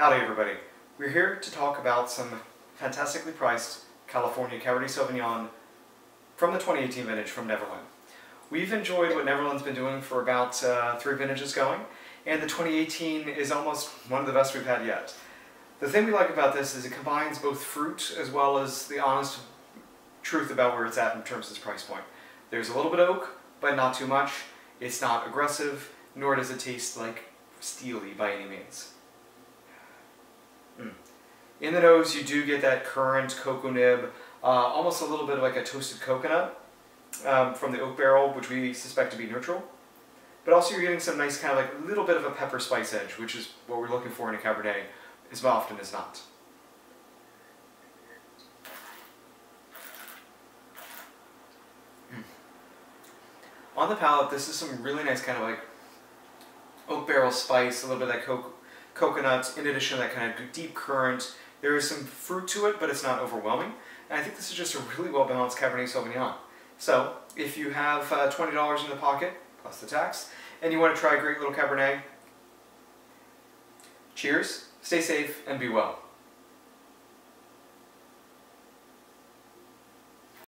Howdy everybody. We're here to talk about some fantastically priced California Cabernet Sauvignon from the 2018 vintage from Neverland. We've enjoyed what Neverland's been doing for about uh, three vintages going, and the 2018 is almost one of the best we've had yet. The thing we like about this is it combines both fruit as well as the honest truth about where it's at in terms of its price point. There's a little bit of oak, but not too much. It's not aggressive, nor does it taste like steely by any means. In the nose, you do get that currant cocoa nib, uh, almost a little bit of like a toasted coconut um, from the oak barrel, which we suspect to be neutral. But also you're getting some nice kind of like a little bit of a pepper spice edge, which is what we're looking for in a Cabernet as often as not. Mm. On the palate, this is some really nice kind of like oak barrel spice, a little bit of that co coconut, in addition to that kind of deep currant. There is some fruit to it, but it's not overwhelming. And I think this is just a really well-balanced Cabernet Sauvignon. So, if you have uh, $20 in the pocket, plus the tax, and you want to try a great little Cabernet, cheers, stay safe, and be well.